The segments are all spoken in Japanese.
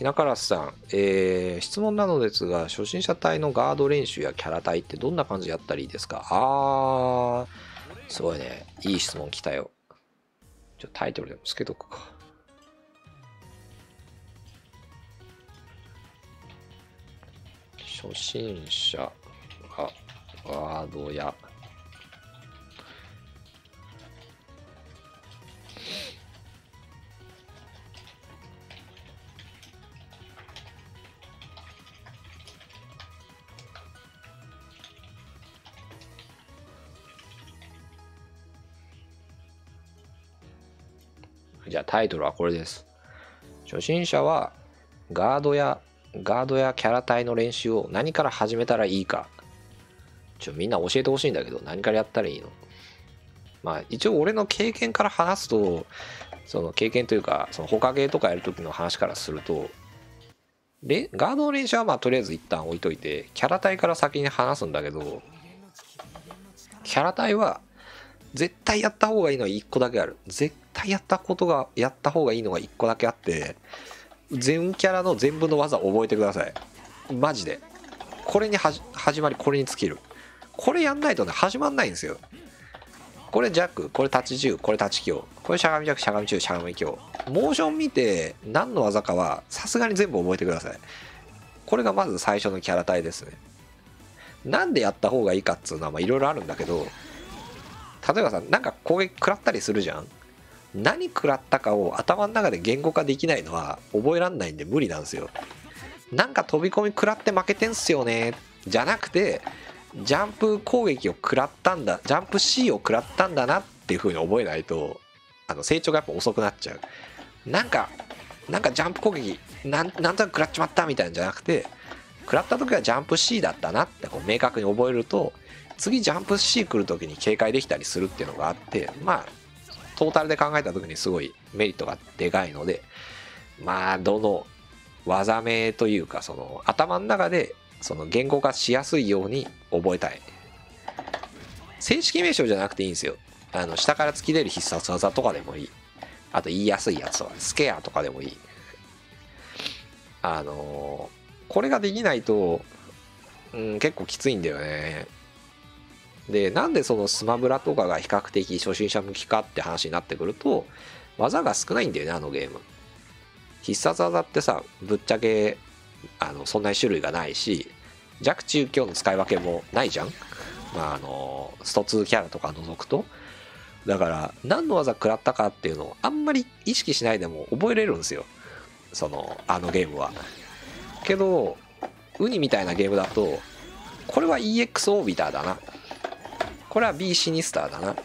ひなからさん、えー、質問なのですが、初心者隊のガード練習やキャラ隊ってどんな感じやったらいいですか？あー、すごいね。いい質問来たよ。ちょタイトルでもつけとくか。初心者がガードやじゃあタイトルはこれです。初心者はガードやガードやキャラ体の練習を何から始めたらいいか。ちょ、みんな教えてほしいんだけど、何からやったらいいの？まあ、一応俺の経験から話すと、その経験というか、その他ゲーとかやるときの話からすると、ガードの練習はまあとりあえず一旦置いといて、キャラ体から先に話すんだけど、キャラ体は絶対やった方がいいのは1個だけある。絶対やったことが、やった方がいいのが1個だけあって、全キャラの全部の技覚えてください。マジで。これに始まり、これに尽きる。これやんないとね、始まんないんですよ。これ弱、これ立ち中、これ立ち強。これしゃがみ弱、しゃがみ中、しゃがみ強。モーション見て何の技かはさすがに全部覚えてください。これがまず最初のキャラ体ですね。なんでやった方がいいかっつうのはまあいろいろあるんだけど、例えばさ、なんか攻撃食らったりするじゃん何食らったかを頭の中で言語化できないのは覚えらんないんで無理なんですよ。なんか飛び込み食らって負けてんすよね。じゃなくて、ジャンプ攻撃を食らったんだ、ジャンプ C を食らったんだなっていう風に覚えないと、あの成長がやっぱ遅くなっちゃう。なんか、なんかジャンプ攻撃、なんなんとなく食らっちまったみたいなんじゃなくて、食らった時はジャンプ C だったなってこう明確に覚えると、次ジャンプ C 来る時に警戒できたりするっていうのがあって、まあ、トータルで考えた時にすごいメリットがでかいので、まあ、どの技名というか、その頭の中でその言語化しやすいように覚えたい。正式名称じゃなくていいんですよ。あの、下から突き出る必殺技とかでもいい。あと言いやすいやつとか、スケアとかでもいい。あの、これができないと、うん、結構きついんだよね。で、なんでそのスマブラとかが比較的初心者向きかって話になってくると、技が少ないんだよね、あのゲーム。必殺技ってさ、ぶっちゃけ、あの、そんなに種類がないし、弱中強の使い分けもないじゃんまあ、あの、スト2キャラとか除くと。だから、何の技食らったかっていうのをあんまり意識しないでも覚えれるんですよ。その、あのゲームは。けど、ウニみたいなゲームだと、これは EX オービターだな。これは B シニスターだな。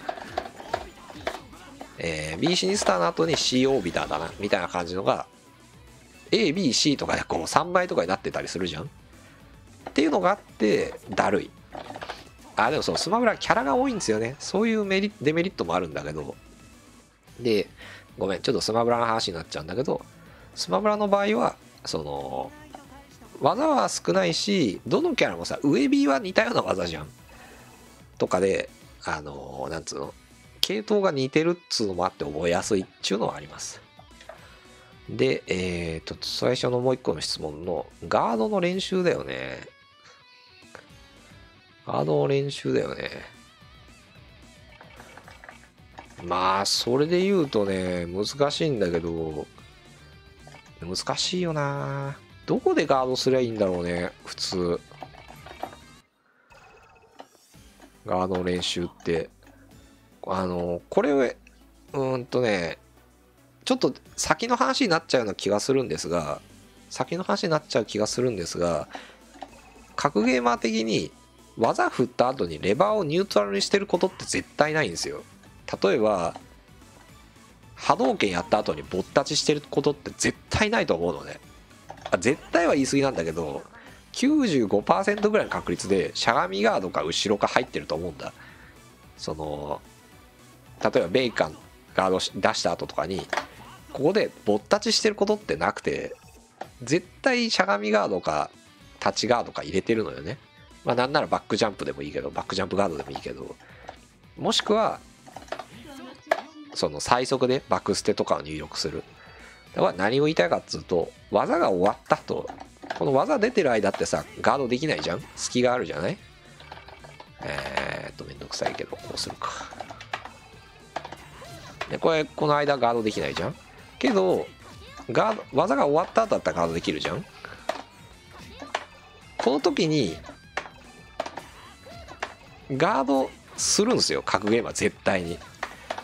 えー、B シニスターの後に C オービターだな。みたいな感じのが、A、B、C とかでこう3倍とかになってたりするじゃんっていうのがあって、だるい。あ、でもそう、スマブラキャラが多いんですよね。そういうメリデメリットもあるんだけど。で、ごめん、ちょっとスマブラの話になっちゃうんだけど、スマブラの場合は、その、技は少ないし、どのキャラもさ、上 B は似たような技じゃん。とかで、あの、なんつうの、系統が似てるっつうのもあって覚えやすいっちゅうのはあります。で、えっ、ー、と、最初のもう一個の質問の、ガードの練習だよね。ガードの練習だよね。まあ、それで言うとね、難しいんだけど、難しいよなどこでガードすりゃいいんだろうね、普通。ガードの練習って。あの、これ、うんとね、ちょっと先の話になっちゃうような気がするんですが、先の話になっちゃう気がするんですが、格ゲーマー的に技振った後にレバーをニュートラルにしてることって絶対ないんですよ。例えば、波動拳やった後にぼったちしてることって絶対ないと思うのね。あ絶対は言い過ぎなんだけど、95%ぐらいの確率でしゃがみガードか後ろか入ってると思うんだ。その例えばベイカンガード出した後とかにここでぼったちしてることってなくて絶対しゃがみガードか立ちガードか入れてるのよね。まあなんならバックジャンプでもいいけどバックジャンプガードでもいいけどもしくはその最速でバックステとかを入力する。だから何を言いたいかっつうと技が終わったと。この技出てる間ってさガードできないじゃん？隙があるじゃない？えー、っとめんどくさいけどこうするか。でこれこの間ガードできないじゃん？けどガード技が終わった後だったらガードできるじゃん？この時にガードするんですよ。格ゲームは絶対に。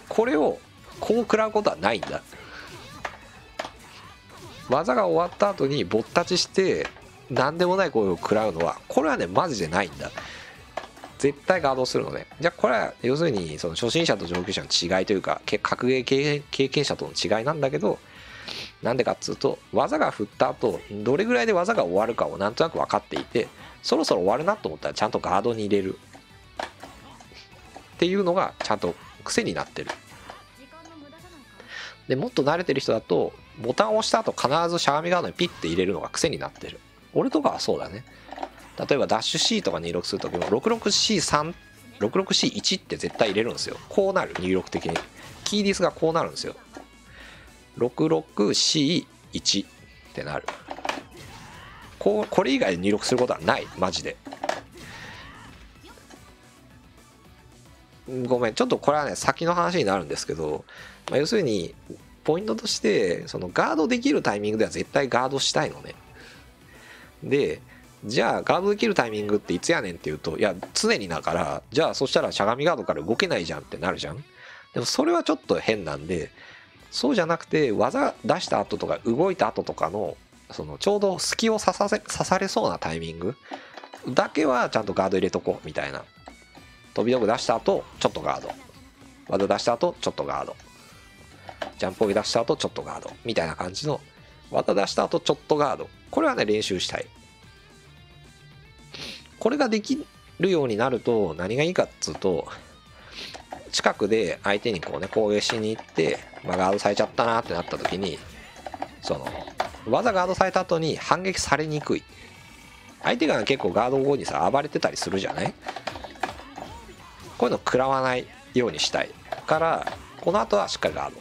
これをこう食らうことはないんだ。技が終わった後にぼったちして何でもない声を食らうのはこれはねマジでないんだ。絶対ガードするのね。じゃあこれは要するにその初心者と上級者の違いというか格ゲー経験者との違いなんだけどなんでかっつうと技が振った後どれぐらいで技が終わるかをなんとなく分かっていてそろそろ終わるなと思ったらちゃんとガードに入れる。っていうのがちゃんと癖になってる。でもっと慣れてる人だとボタンを押した後必ずしゃがみガードにピッて入れるのが癖になってる。俺とかはそうだね。例えばダッシュ C とか入力するときも 66C3 66C1 って絶対入れるんですよ。こうなる入力的に。キーディスがこうなるんですよ。66C1 ってなる。こうこれ以外で入力することはない。マジで。ごめん。ちょっとこれはね先の話になるんですけど、まあ、要するにポイントとしてそのガードできるタイミングでは絶対ガードしたいのね。でじゃあガードできるタイミングっていつやねんって言うといや常にだからじゃあそしたらしゃがみガードから動けないじゃんってなるじゃん。でもそれはちょっと変なんでそうじゃなくて技出した後とか動いた後とかのそのちょうど隙を刺させ刺されそうなタイミングだけはちゃんとガード入れとこうみたいな。飛び道具出した後ちょっとガード。技出した後ちょっとガード。ジャンプを出した後ちょっとガードみたいな感じの技出した後ちょっとガード。これはね練習したい。これができるようになると何がいいかっつうと近くで相手にこうね攻撃しに行って、まあ、ガードされちゃったなってなった時にその技ガードされた後に反撃されにくい。相手が結構ガード後にさ暴れてたりするじゃない？こういうの食らわないようにしたいからこの後はしっかりガード。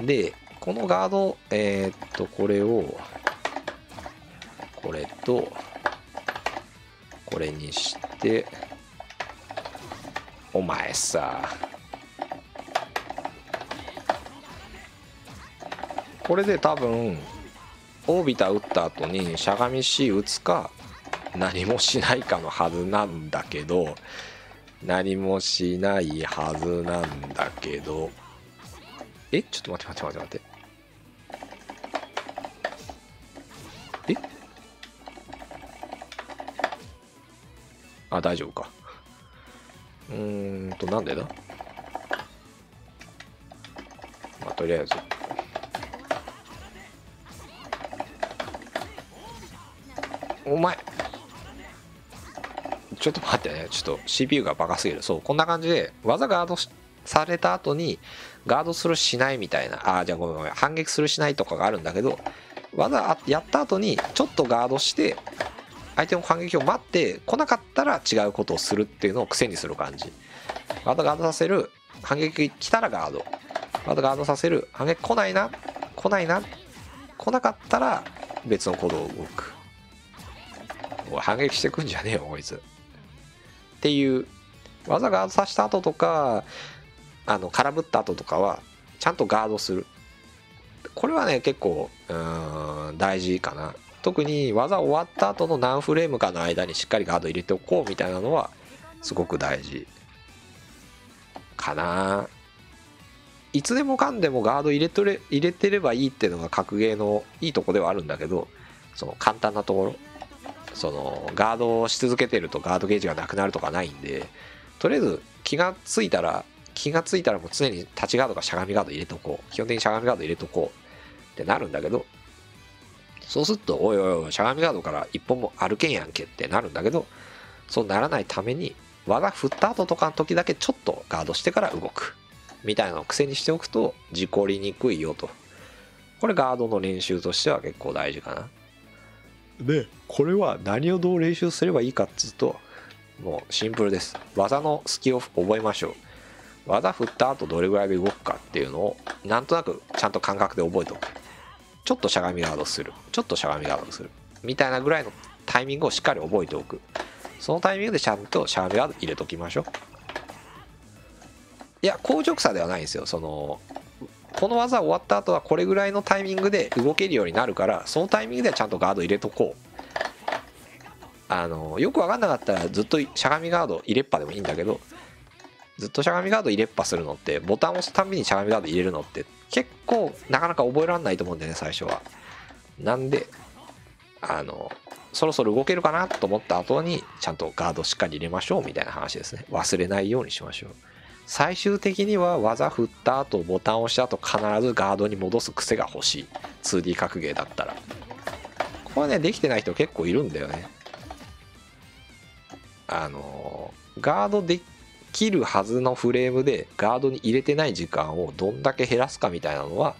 でこのガードえー、っとこれをこれとこれにしてお前さこれで多分オービタ打った後にしゃがみ C 打つか何もしないかのはずなんだけど何もしないはずなんだけどえちょっと待って待って待って待って。え？あ大丈夫か。うーんとなんでだ？まあとりあえず。お前。ちょっと待ってね。ちょっと CPU がバカすぎる。そうこんな感じで技ガードしされた後にガードするしないみたいなあじゃあごめんごめん反撃するしないとかがあるんだけど技やった後にちょっとガードして相手の反撃を待って来なかったら違うことをするっていうのを癖にする感じ。技ガードさせる反撃来たらガード。技ガードさせる反撃来ないな来ないな来なかったら別の行動を動く。反撃してくんじゃねえよこいつ。っていう技ガードさせた後とかあの空振った後とかはちゃんとガードする。これはね結構うん大事かな。特に技終わった後の何フレームかの間にしっかりガード入れておこうみたいなのはすごく大事かな。いつでもかんでもガード入れとれ入れてればいいっていうのが格ゲーのいいとこではあるんだけどその簡単なところそのガードをし続けてるとガードゲージがなくなるとかないんでとりあえず気がついたら気がついたらもう常に立ちガードかしゃがみガード入れとこう。基本的にしゃがみガード入れとこう。ってなるんだけどそうするとおいおいおいしゃがみガードから一本も歩けんやんけってなるんだけどそうならないために技振った後とかの時だけちょっとガードしてから動く。みたいなのを癖にしておくと事故りにくいよと。これガードの練習としては結構大事かな。でこれは何をどう練習すればいいかっつうともうシンプルです。技の隙を覚えましょう。技振った後どれぐらいで動くかっていうのをなんとなくちゃんと感覚で覚えておく。ちょっとしゃがみガードする。ちょっとしゃがみガードする。みたいなぐらいのタイミングをしっかり覚えておく。そのタイミングでちゃんとしゃがみガード入れときましょう。いや硬直さではないんですよ。そのこの技終わった後はこれぐらいのタイミングで動けるようになるからそのタイミングではちゃんとガード入れとこう。あのよく分かんなかったらずっとしゃがみガード入れっぱでもいいんだけどずっとしゃがみガード入れっぱするのってボタンを押すたびにしゃがみガード入れるのって結構なかなか覚えられないと思うんだよね最初は。なんであのそろそろ動けるかなと思った後にちゃんとガードしっかり入れましょうみたいな話ですね。忘れないようにしましょう。最終的には技振った後ボタン押した後必ずガードに戻す癖が欲しい。2D 格ゲーだったら。これねできてない人結構いるんだよね。あのガードできるはずのフレームでガードに入れてない時間をどんだけ減らすかみたいなのは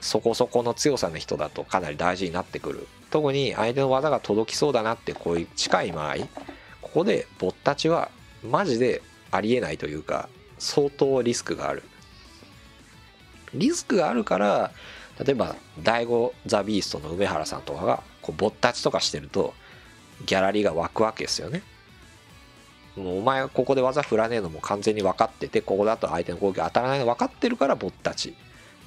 そこそこの強さの人だとかなり大事になってくる。特に相手の技が届きそうだなってこういう近い間合いここでボッタチはマジでありえないというか相当リスクがある。リスクがあるから例えば第5ザ・ビーストの梅原さんとかがこうボッタチとかしてるとギャラリーが湧くわけですよね。お前はここで技振らねえのも完全に分かっててここだと相手の攻撃当たらないの分かってるからボッタチ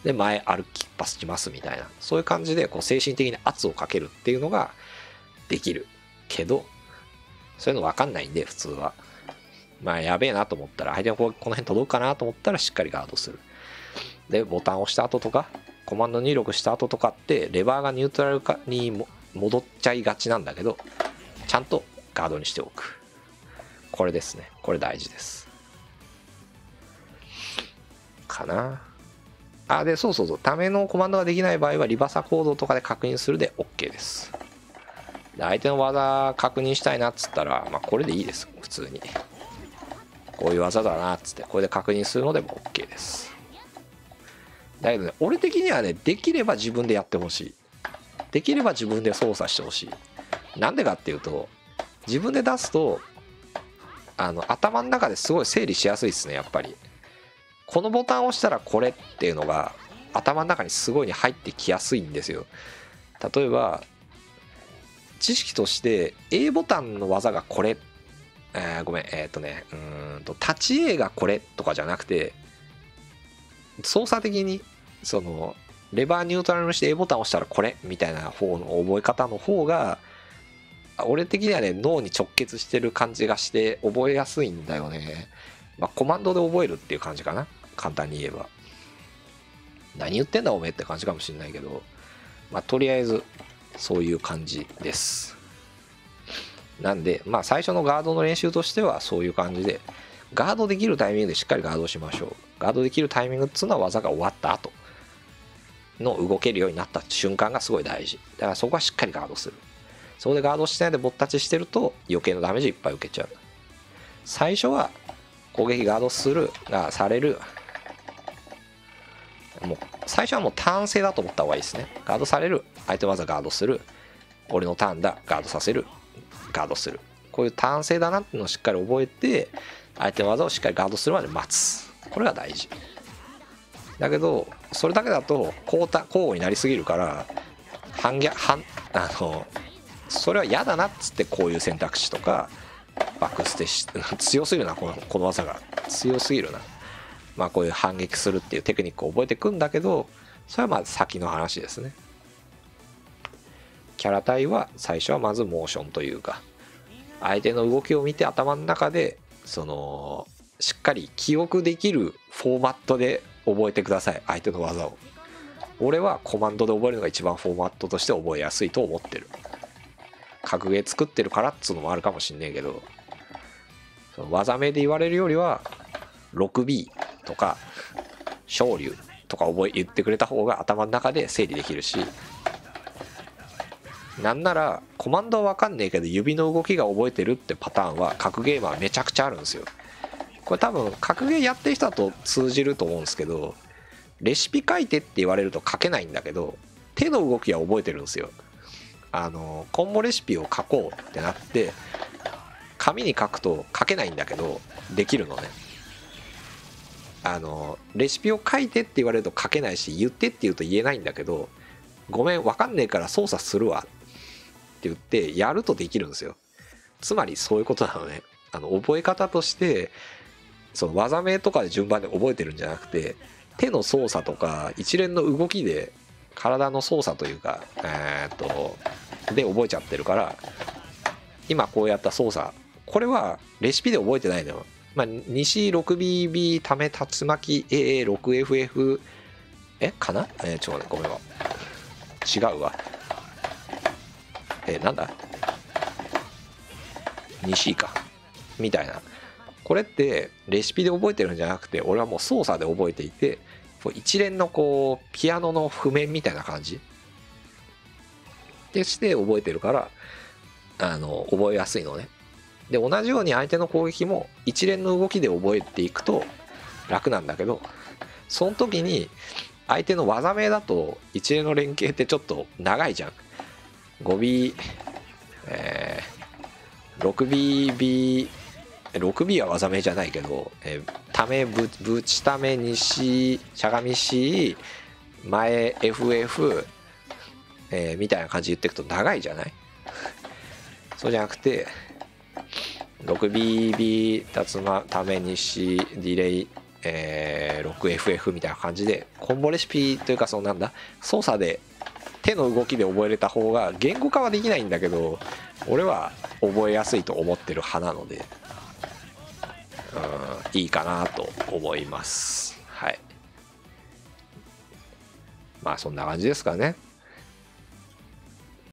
で前歩きっぱしますみたいなそういう感じでこう精神的に圧をかけるっていうのができるけどそういうの分かんないんで普通は。まあやべえなと思ったら相手の攻撃この辺届くかなと思ったらしっかりガードする。でボタンを押した後とかコマンド入力した後とかってレバーがニュートラル化に戻っちゃいがちなんだけどちゃんとガードにしておく。これですね。これ大事です。かな。あでそうそうそう。ためのコマンドができない場合はリバーサコードとかで確認するで OK です。で相手の技確認したいなっつったら、まあ、これでいいです。普通に。こういう技だなっつってこれで確認するのでも OK です。だけどね俺的にはねできれば自分でやってほしい。できれば自分で操作してほしい。なんでかっていうと自分で出すとあの頭の中ですごい整理しやすいですねやっぱり。このボタンを押したらこれっていうのが頭の中にすごいに入ってきやすいんですよ。例えば知識として A ボタンの技がこれ、えー、ごめんえっ、とねうんと立ち A がこれとかじゃなくて操作的にそのレバーニュートラルにして A ボタンを押したらこれみたいな方の覚え方の方が俺的にはね、脳に直結してる感じがして覚えやすいんだよね。まあ、コマンドで覚えるっていう感じかな。簡単に言えば。何言ってんだおめえって感じかもしんないけど、まあ、とりあえず、そういう感じです。なんで、まあ、最初のガードの練習としてはそういう感じで、ガードできるタイミングでしっかりガードしましょう。ガードできるタイミングっつうのは技が終わった後の動けるようになった瞬間がすごい大事。だからそこはしっかりガードする。そこでガードしてないでぼったちしてると余計なダメージいっぱい受けちゃう。最初は攻撃ガードするがされる。もう最初はもうターン制だと思った方がいいですね。ガードされる。相手技ガードする。俺のターンだ。ガードさせる。ガードする。こういうターン制だなっていうのをしっかり覚えて相手の技をしっかりガードするまで待つ。これが大事。だけどそれだけだと交代交互になりすぎるから反逆反あのそれは嫌だなっつってこういう選択肢とかバックステし 強すぎるなこのこの技が。強すぎるな。まあこういう反撃するっていうテクニックを覚えていくんだけどそれはまず先の話ですね。キャラ体は最初はまずモーションというか相手の動きを見て頭の中でそのしっかり記憶できるフォーマットで覚えてください相手の技を。俺はコマンドで覚えるのが一番フォーマットとして覚えやすいと思ってる。格ゲー作ってるからっつうのもあるかもしんねえけどその技名で言われるよりは 6B とか昇竜とか覚え言ってくれた方が頭の中で整理できるしなんならコマンドは分かんねえけど指の動きが覚えてるってパターンは格ゲーマーめちゃくちゃあるんですよ。これ多分格ゲーやってる人だと通じると思うんですけどレシピ書いてって言われると書けないんだけど手の動きは覚えてるんですよ。あのコンボレシピを書こうってなって紙に書くと書けないんだけどできるのね。あのレシピを書いてって言われると書けないし言ってって言うと言えないんだけどごめん分かんねえから操作するわって言ってやるとできるんですよ。つまりそういうことなのね。あの覚え方としてその技名とかで順番で覚えてるんじゃなくて手の操作とか一連の動きで体の操作というかえー、っとで覚えちゃってるから今こうやった操作これはレシピで覚えてないのよ。まあ、西 6BB ため竜巻 AA6FF えかな？えー、ちょっとごめんわ。違うわ。えー、なんだ？西か。みたいな。これってレシピで覚えてるんじゃなくて俺はもう操作で覚えていて一連のこうピアノの譜面みたいな感じでして覚えてるからあの覚えやすいのねで同じように相手の攻撃も一連の動きで覚えていくと楽なんだけどその時に相手の技名だと一連の連携ってちょっと長いじゃん5。b え 6bb 6B は技名じゃないけど、えー、ためぶぶちためにしゃがみし前 FF、えー、みたいな感じで言っていくと長いじゃない？そうじゃなくて 6BB 竜馬ためにしディレイ、えー、6FF みたいな感じでコンボレシピというかそのなんだ。操作で手の動きで覚えれた方が言語化はできないんだけど俺は覚えやすいと思ってる派なので。いいかなと思います。はい。まあそんな感じですかね。